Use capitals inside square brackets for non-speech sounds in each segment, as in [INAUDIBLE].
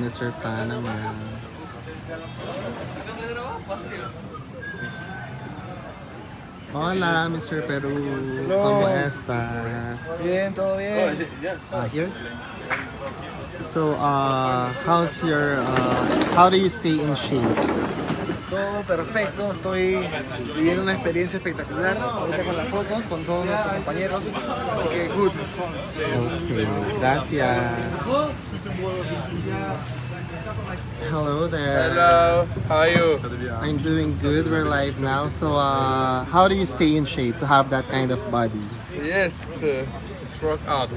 Mr. Panama. Hola, Mr. Peru. ¿Cómo estás? Bien, todo bien. Uh, here? So, uh, how's your, uh, how do you stay in shape? Todo perfecto. Estoy viviendo una experiencia espectacular. Ahorita con las fotos, con todos nuestros compañeros. Así que good. Okay, gracias. Hello there. Hello, how are you? I'm doing good. We're live now. So, uh, how do you stay in shape to have that kind of body? Yes, it's, uh, it's work out.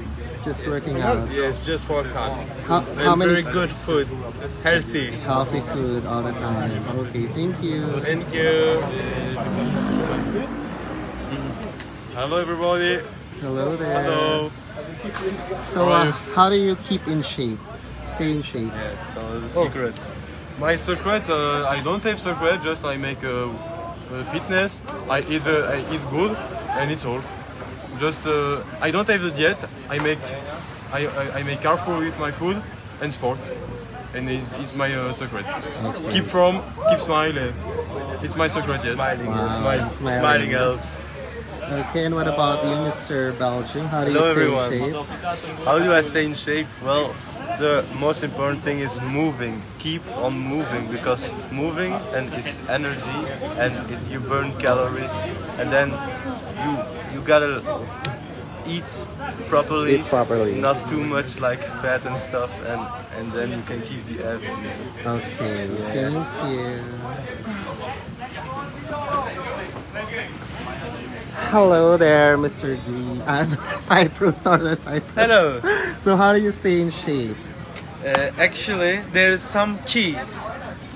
Just working out. Yes, just work out. How, how And many very good food, healthy. healthy food all the time? Okay, thank you. Thank you. Hello, everybody. Hello there. Hello. So, uh, how do you keep in shape? Stay in shape. Yeah, so the secret. My secret, uh, I don't have secret. Just I make a, uh, fitness. I eat, uh, I eat good, and it's all. Just uh, I don't have the diet. I make, I, I, I make careful with my food and sport, and it's, it's my uh, secret. Keep from, keep smiling. It's my secret. Yes. Smiling. Wow, smiling. Smiling helps. Okay, and what about you, Mr. Belgium? How do you stay everyone. in shape? How do I stay in shape? Well, the most important thing is moving. Keep on moving because moving and is energy and it, you burn calories and then you you gotta eat properly, Eat properly. not too much like fat and stuff, and and then you can keep the abs. Okay, thank you. Hello there, Mr. Green. Uh, [LAUGHS] Cyprus, Northern Cyprus. Hello. So, how do you stay in shape? Uh, actually, there's some keys.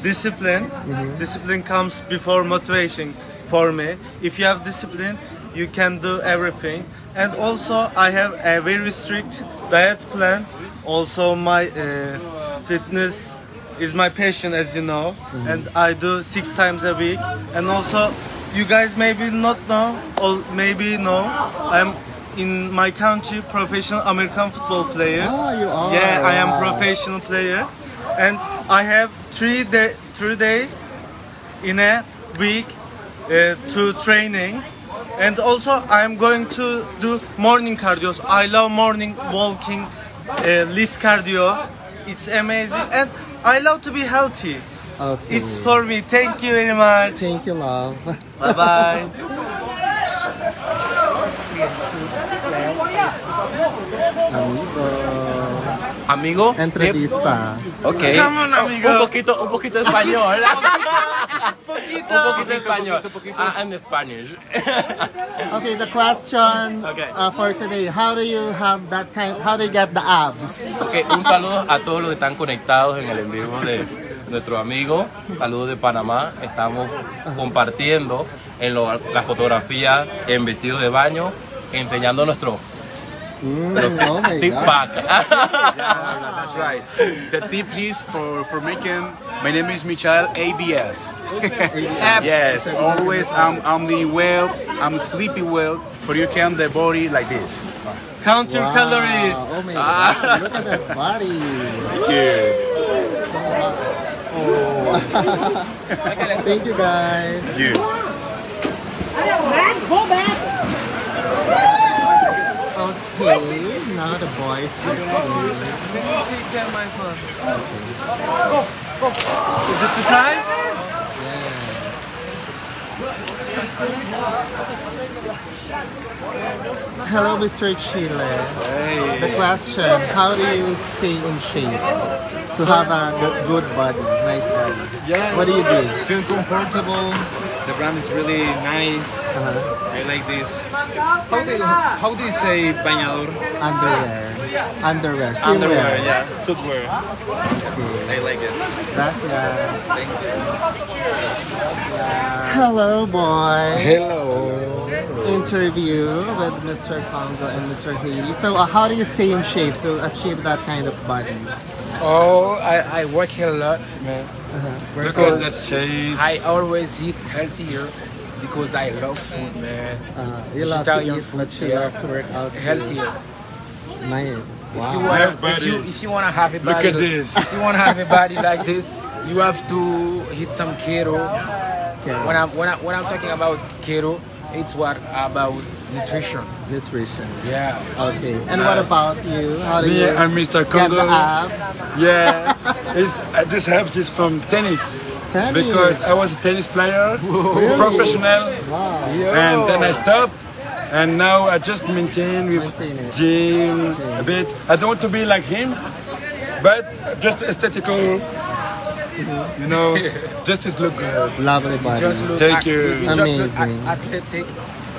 Discipline. Discipline comes before motivation for me. If you have discipline, you can do everything. And also, I have a very strict diet plan. Also, my uh, fitness is my passion, as you know, and I do six times a week. And also, you guys maybe not know, or maybe know, I'm in my country professional American football player. Oh, you are. Yeah, I am professional player, and I have three day, three days in a week uh, to training, and also I am going to do morning cardio. I love morning walking, uh, list cardio. It's amazing, and I love to be healthy. Okay. It's for me. Thank you very much. Thank you, love. Bye bye. Amigo. Amigo. Entrevista. Ok. Come on, amigo. Un poquito, un poquito de español. [LAUGHS] poquito. un poquito de español. Ah, I'm Spanish. [LAUGHS] Okay, the question Okay. uh, for today: How do you have that kind? How do you get the abs? Ok, un saludo a todos los que están conectados en el en vivo de nuestro amigo. Saludos de Panamá. Estamos compartiendo en lo- la fotografía en vestido de baño, enseñando nuestro Mm, oh my God. That's right. The tip is for, for making, my name is Michael ABS. yes, always I'm, I'm the well, I'm sleepy well, for you can the body like this. Count your Wow, calories. Oh my God! Look at that body. Thank you, [LAUGHS] guys. You. Guys. Okay, now the boys. Take care, my phone. Is it the time? Yeah. Hello, Mr. Chile. Hey. The question: How do you stay in shape to have a good- good body, nice body? Yeah. What do you do? Feel comfortable. The brand is really nice. Uh-huh. I like this. How do you, how do you say bañador? Underwear. Underwear. Swimwear. Underwear, yeah, footwear. Okay. I like it. Gracias. Thank you. Hello, boy. Hello. Interview with Mr. Congo and Mr. Italy. So, uh, how do you stay in shape to achieve that kind of body? Oh, I, I work here a lot, man. Look at that chase. I always eat healthier because I love food, man. Uh, you love to Italian eat, food, but you yeah. love to work out. too. Healthier. Nice. If you Wow. wanna, Nice if you, if you wanna have a Look body, at this. if you wanna have a body like this, you have to hit some keto. Okay. When I'm when I when I'm talking about keto, it's what about nutrition. Nutrition. Yeah. Okay. And what about you? How do Me, you I'm Mr. get Congo. the abs? Yeah, it's, I just have this from tennis. Tennis. Because I was a tennis player, professional, Wow. and then I stopped. And now I just maintain with Maintain it. gym a bit. I don't want to be like him, but just aesthetical. You know, [LAUGHS] just to look good. Lovely body. Just look Thank ac- you. just look Amazing. athletic.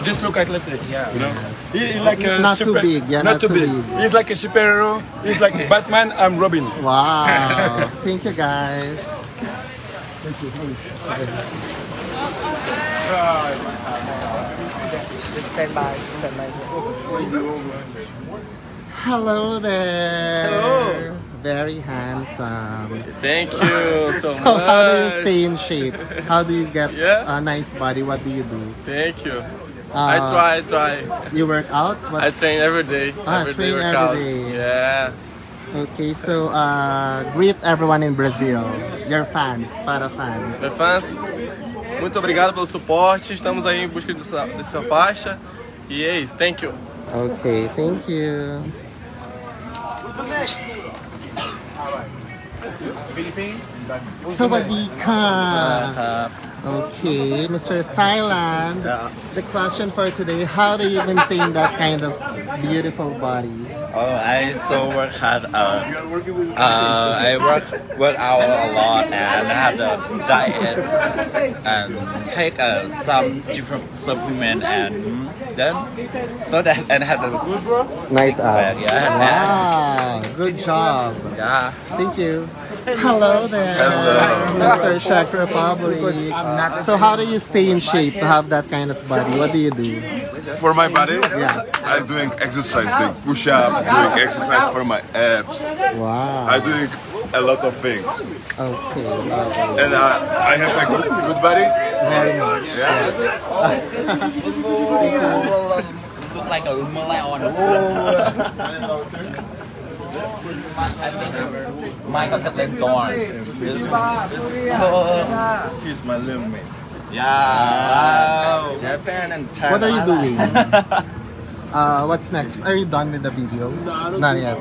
Just look athletic. Yeah. You know, he, he like a Not too big, yeah, not, not too too big. big. He's like a superhero. He's like [LAUGHS] Batman. I'm Robin. Wow. [LAUGHS] Thank you guys. Thank you. Stand by, stand by. Hello there. Hello. Very handsome. Thank you so, [LAUGHS] So how do you stay in shape? How do you get Yeah. a nice body? What do you do? Thank you. Uh, I try, I try. You work out? What? I train every day. Ah, every day train every workout. day. Yeah. Okay, so uh, greet everyone in Brazil. Your fans, para fans. Meus fãs, muito obrigado pelo suporte. Estamos aí em busca dessa, dessa faixa. E é isso. Thank you. Okay, thank you. Sawadika. Okay, Mr. Thailand. The question for today, how do you maintain that kind of beautiful body? Oh, I so work hard. Uh, uh, I work work out a lot and have the diet and take uh, some super, supplement and then so that and have the Nice abs. yeah. Wow, good job. yeah. Thank you. Hello there, Mr. Czech Republic. So how do you stay in shape to have that kind of body? What do you do? For my body, Yeah. I'm doing exercise, doing push-ups, doing exercise for my abs. Wow. I'm doing a lot of things, Okay. lovely. and uh, I have a good, good body. Very much. Yeah. [LAUGHS] Look like a Malayan. [LAUGHS] I think Mine got them gone. He's my roommate. Yeah. Japan and Thailand. What are you doing? [LAUGHS] Uh, what's next? Are you done with the videos? Not yet.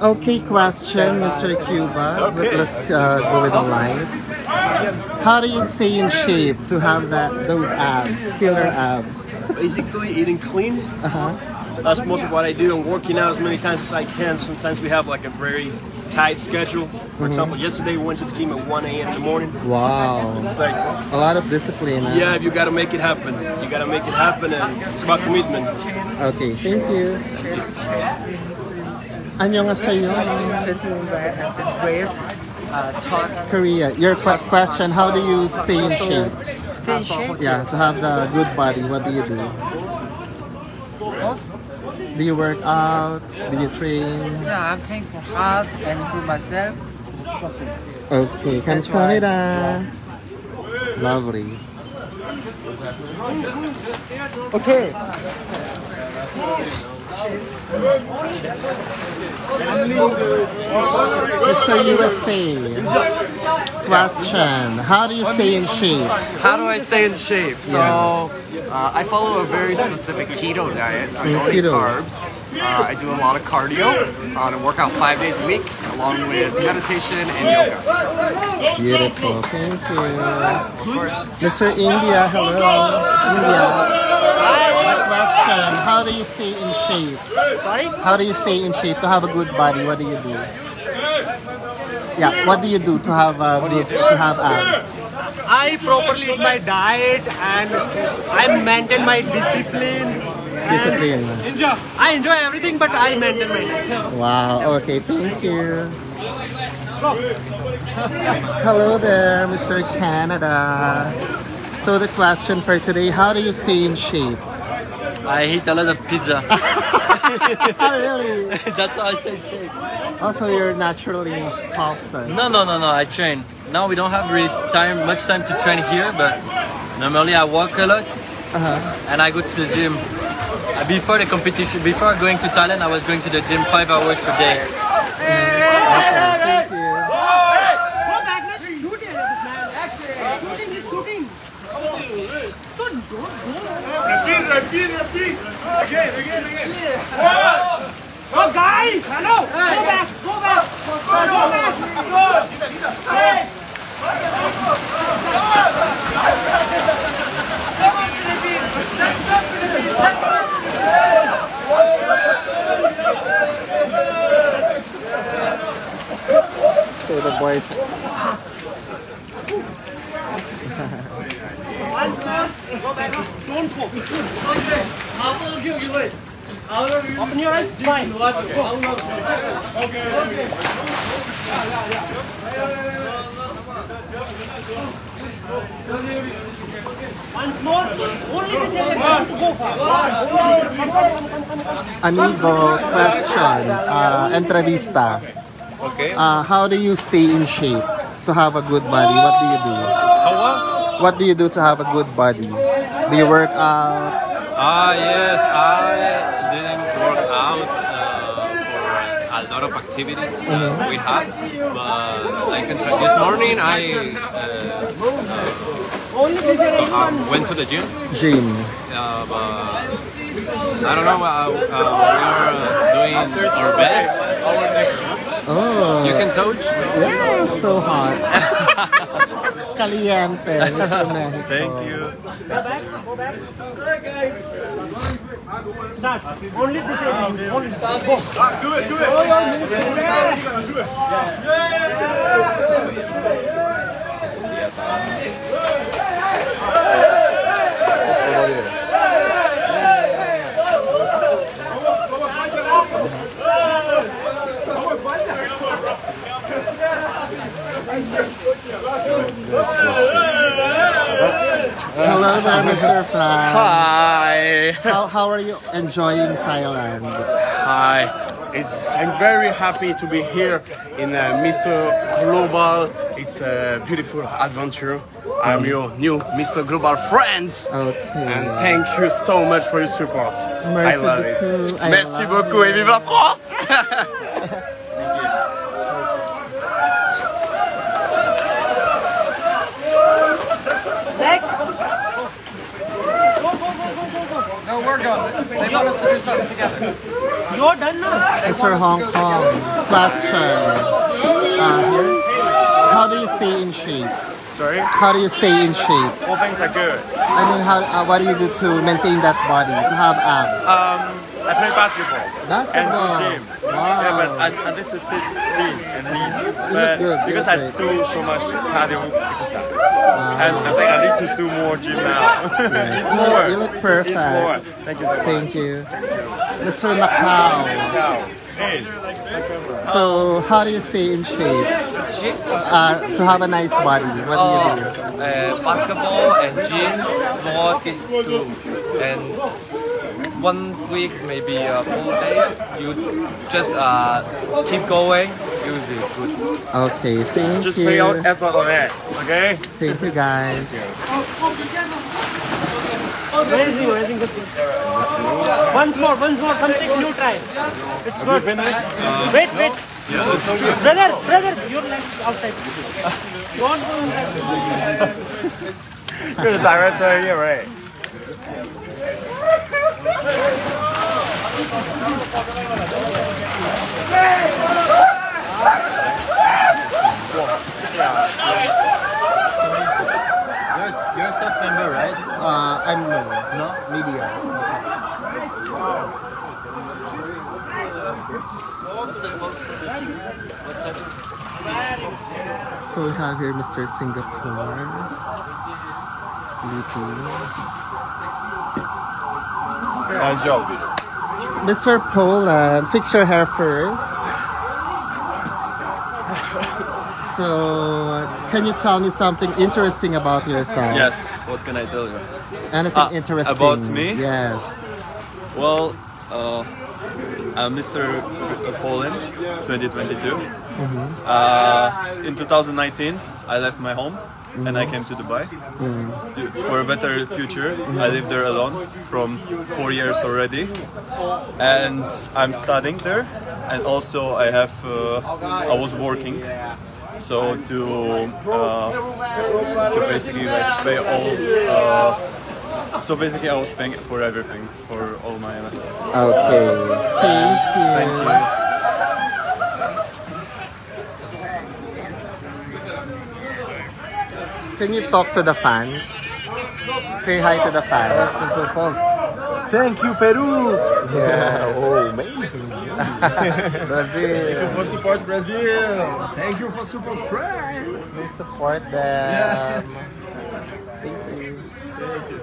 Okay, question, Mr. Cuba. Okay. Let's uh, go with the line. How do you stay in shape to have that those abs, killer abs? Basically, eating clean. Uh-huh. That's most of what I do. And working out as many times as I can. Sometimes we have like a very tight schedule. For Mhm. example, yesterday we went to the team at 1 a.m. in the morning. Wow. It's like, A lot of discipline. huh? yeah, you got to make it happen. You got to make it happen, and it's about commitment. Okay, thank you. 안녕하세요. Korea. Your que- question, how do you stay in shape? Stay in shape? Yeah, to have the good body, what do you do? Do you work out? Do you train? Yeah, I'm training for hard and for myself. Something. Okay, That's right. 감사합니다. Lovely. Okay. Mr. USA. Question, how do you stay in shape? How do I stay in shape? So uh, I follow a very specific keto diet. So I don't eat carbs. Uh, I do a lot of cardio uh, and work out five days a week, along with meditation and yoga. Beautiful, thank you. Mr. India, hello. India. A question, how do you stay in shape? Sorry? How do you stay in shape to have a good body? What do you do? Yeah, what do you do to have a good, to have abs? I properly eat my diet and I maintain my discipline. Discipline. Enjoy. I enjoy everything, but I maintain my diet. Wow, okay, thank you. Hello there, Mr. Canada. So the question for today, how do you stay in shape? I eat a lot of pizza. really? [LAUGHS] [LAUGHS] That's how I stay in shape. Also, you're naturally sculpted. No, no, no, no. I train. Now we don't have really time, much time to train here, but normally I walk a lot Uh-huh. and I go to the gym. Uh, Before the competition, before going to Thailand, I was going to the gym five hours per day. Thank you. Repeat, repeat. Again, again, again. Oh, guys, hello. Go back, go back. Go back. Hey. So the boys. Once more, go back. Don't go. Open your eyes. Fine. Go. Okay. Okay. Once more. Only this area. Go. Amigo, question. Uh, entrevista. Okay. Uh, how do you stay in shape to have a good body? What do you do? How what? What do you do to have a good body? Do you work out? Ah, yes, I didn't work out uh, for a uh, Mhm. we have, but I can try. This morning I uh, Only this area. uh, uh, went to the gym, Gym. uh, but I don't know. Uh, uh, we are doing our best. Oh. You can coach. Yeah, so hot. Caliente, Mr. Mexico. Thank you. Go back. Go back. Start. Only this area. Only. Go. Do it, do it. Hello there, Mr. France. Hi. How, how are you enjoying Thailand? Hi. It's I'm very happy to be here in uh, Mr. Global. It's a beautiful adventure. I'm your new Mr. Global friends. Okay. And thank you so much for your support. I Merci love it. I Merci love beaucoup et vive la France! [LAUGHS] Next. Go, go, go, go, go, go. No, we're good. They want us to do something together. You're done now. Mr. Hong Kong, question. Uh, here. How do you stay in shape? Sorry? How do you stay in shape? All things are good. I mean, how, uh, what do you do to maintain that body, to have abs? Um, I play basketball. Basketball. And do gym. Wow. Yeah, but I, I this is bit lean and lean. But good, because I do so much cardio exercise. And I think I need to do more gym now. [LAUGHS] Yes. Eat [LAUGHS] more. You look perfect. Eat more. Thank you so much. Thank you. Mr. Macau. So, how do you stay in shape? Uh, to have a nice body, what do you do? Uh, basketball and gym, more these two. And one week, maybe uh, four days, you just uh, keep going, you'll be good. Okay, thank Just you. Just pay out effort on that, Okay? Thank you, guys. Amazing, amazing. Good. Once more, once more, something new try. It's good. Wait, wait. Brother, brother, your leg outside. Don't go inside. You're the director here, right? You're, you're a staff member, right? Uh, I'm no. No? Media. So we have here Mr. Singapore. Sleeping. Nice job. Mr. Poland, fix your hair first. So, can you tell me something interesting about yourself? Yes, what can I tell you? Anything Ah, interesting? about me? Yes. Well, uh, I'm Mr. Poland 2022. Uh, in 2019, I left my home and I came to Dubai to, for a better future. I live there alone from four years already, and I'm studying there. And also, I have uh, I was working, so to uh, to basically like pay all. Uh, so basically, I was paying for everything for all my. Okay. Thank you. Thank you. Can you talk to the fans? Say hi to the fans. Thank you, Peru. Yeah. Oh, amazing. Brazil. Thank you for support Brazil. Thank you for support France. We support them. Thank you. Thank you.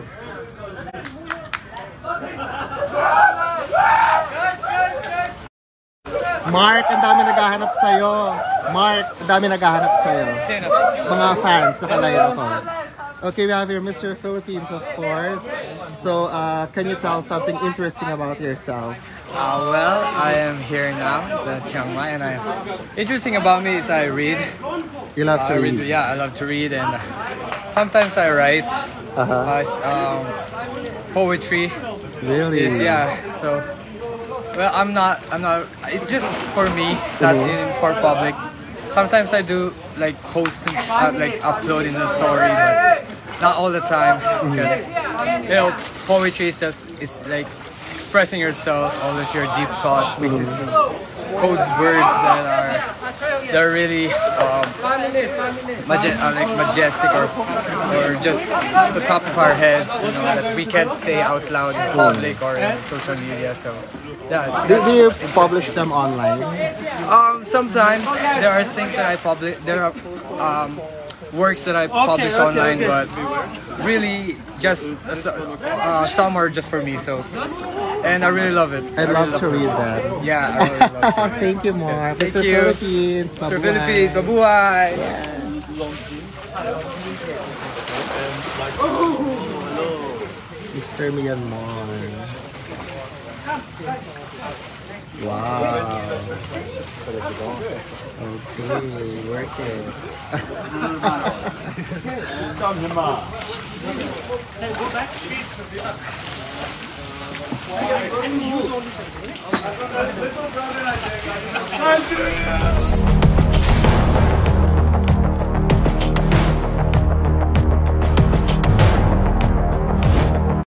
Mark, ang dami naghahanap sa'yo. Mark, ang dami naghahanap sa'yo. Mga fans, nakalive ako. Okay, we have here Mr. Philippines, of course. So, uh, can you tell something interesting about yourself? Uh, well, I am here now, the Chiang Mai, and I. Interesting about me is I read. You love to I read. Yeah, I love to read, and sometimes I write. Uh-huh. Uh, um, poetry. Really? Is, yeah. So, well, I'm not. I'm not. It's just for me, not Mhm. in for public. Sometimes I do like post and uh, like upload in the story, but not all the time because you know poetry is just is like expressing yourself, all of your deep thoughts mixed into code words that are they're really um, maje- uh, like majestic or or just the top of our heads, you know, that we can't say out loud in public or in social media. So yeah, Do, do you publish them online? um, sometimes there are things that I publish. There are um, works that I publish okay, online, okay. but really just uh, uh, some are just for me. So, and I really love it. I'd I love really to read it. them. Yeah, I really love [LAUGHS] it. Thank you, Mark. Thank Mr. you. Philippines. Mr. mabuhay. Philippines, mabuhay. Mr. Myanmar. Wow. [LAUGHS] Okay, working.